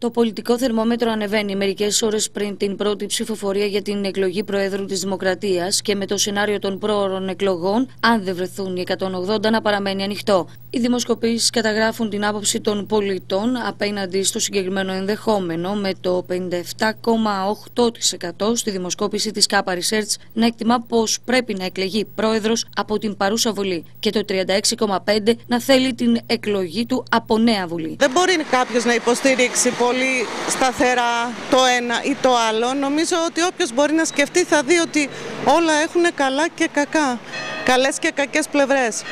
Το πολιτικό θερμόμετρο ανεβαίνει μερικές ώρες πριν την πρώτη ψηφοφορία για την εκλογή Προέδρου της Δημοκρατίας και με το σενάριο των πρόωρων εκλογών, αν δεν βρεθούν οι 180, να παραμένει ανοιχτό. Οι δημοσκοπήσεις καταγράφουν την άποψη των πολιτών απέναντι στο συγκεκριμένο ενδεχόμενο, με το 57,8% στη δημοσκόπηση της ΚΑΠΑ Research να εκτιμά πως πρέπει να εκλεγεί πρόεδρος από την παρούσα Βουλή και το 36,5% να θέλει την εκλογή του από νέα Βουλή. Δεν μπορεί κάποιος να υποστηρίξει πολύ σταθερά το ένα ή το άλλο. Νομίζω ότι όποιος μπορεί να σκεφτεί θα δει ότι όλα έχουν καλά και κακά. Καλές και κακές πλευρές.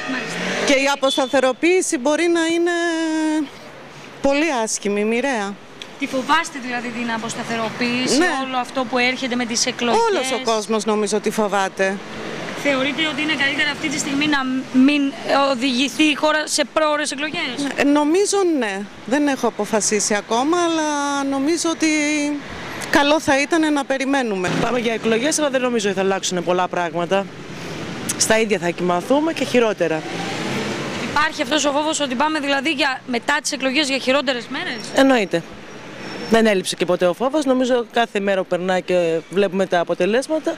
Και η αποσταθεροποίηση μπορεί να είναι πολύ άσχημη, μοιραία. Τη φοβάστε δηλαδή την αποσταθεροποίηση, ναι. όλο αυτό που έρχεται με τις εκλογές; Όλος ο κόσμος νομίζω ότι φοβάται. Θεωρείτε ότι είναι καλύτερα αυτή τη στιγμή να μην οδηγηθεί η χώρα σε πρόορες εκλογές; Ε, νομίζω ναι. Δεν έχω αποφασίσει ακόμα, αλλά νομίζω ότι καλό θα ήταν να περιμένουμε. Πάμε για εκλογές, αλλά δεν νομίζω ότι θα αλλάξουν πολλά πράγματα. Στα ίδια θα κοιμαθούμε και χειρότερα. Υπάρχει αυτός ο φόβος ότι πάμε δηλαδή για, μετά τις εκλογές για χειρότερες μέρες; Εννοείται. Δεν έλειψε και ποτέ ο φόβος. Νομίζω κάθε μέρα που περνάει και βλέπουμε τα αποτελέσματα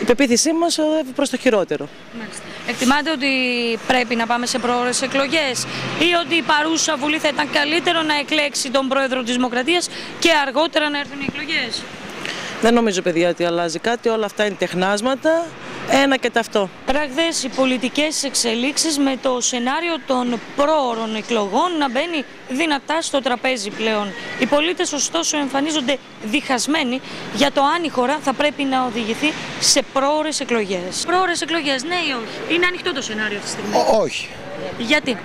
η πεποίθησή μας οδεύει προς το χειρότερο. Μάλιστα. Εκτιμάτε ότι πρέπει να πάμε σε προώρες εκλογές ή ότι η παρούσα Βουλή θα ήταν καλύτερο να εκλέξει τον πρόεδρο της Δημοκρατίας και αργότερα να έρθουν οι εκλογές; Δεν νομίζω, παιδιά, ότι αλλάζει κάτι. Όλα αυτά είναι τεχνάσματα ένα και ταυτό. Πραγδές οι πολιτικές εξελίξεις με το σενάριο των πρόωρων εκλογών να μπαίνει δυνατά στο τραπέζι πλέον. Οι πολίτες ωστόσο εμφανίζονται διχασμένοι για το αν η χώρα θα πρέπει να οδηγηθεί σε πρόωρες εκλογές. Πρόωρες εκλογές, ναι ή όχι; Είναι ανοιχτό το σενάριο αυτή τη στιγμή; όχι. Γιατί;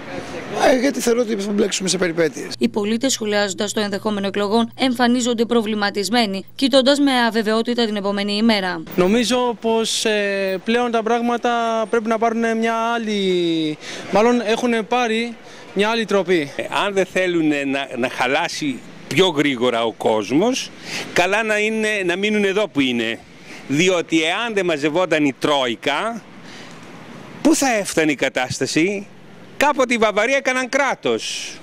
Ε, γιατί θεωρώ ότι θα μπλέξουμε σε περιπέτειες. Οι πολίτες, σχολιάζοντας το ενδεχόμενο εκλογών, εμφανίζονται προβληματισμένοι, κοιτώντας με αβεβαιότητα την επόμενη ημέρα. Νομίζω πως ε, πλέον τα πράγματα πρέπει να πάρουν μια άλλη. Μάλλον έχουν πάρει μια άλλη τροπή. Ε, αν δεν θέλουν να, να χαλάσει πιο γρήγορα ο κόσμος, καλά να, είναι, να μείνουν εδώ που είναι. Διότι εάν δεν μαζευόταν η Τρόικα, πού θα έφτανε η κατάσταση, κάποτε η Βαβαρία έκαναν κράτος.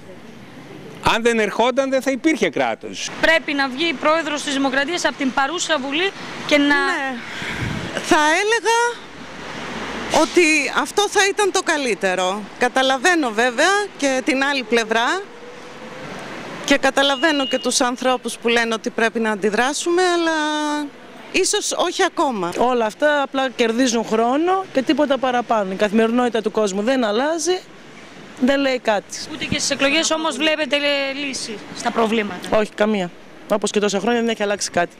Αν δεν ερχόταν δεν θα υπήρχε κράτος. Πρέπει να βγει η πρόεδρος της Δημοκρατίας από την παρούσα Βουλή και να... Ναι. Θα έλεγα ότι αυτό θα ήταν το καλύτερο. Καταλαβαίνω βέβαια και την άλλη πλευρά και καταλαβαίνω και τους ανθρώπους που λένε ότι πρέπει να αντιδράσουμε, αλλά ίσως όχι ακόμα. Όλα αυτά απλά κερδίζουν χρόνο και τίποτα παραπάνω. Η καθημερινότητα του κόσμου δεν αλλάζει δεν λέει κάτι. Ούτε και στις εκλογές όμως βλέπετε λύση στα προβλήματα. Όχι, καμία. Όπως και τόσα χρόνια δεν έχει αλλάξει κάτι.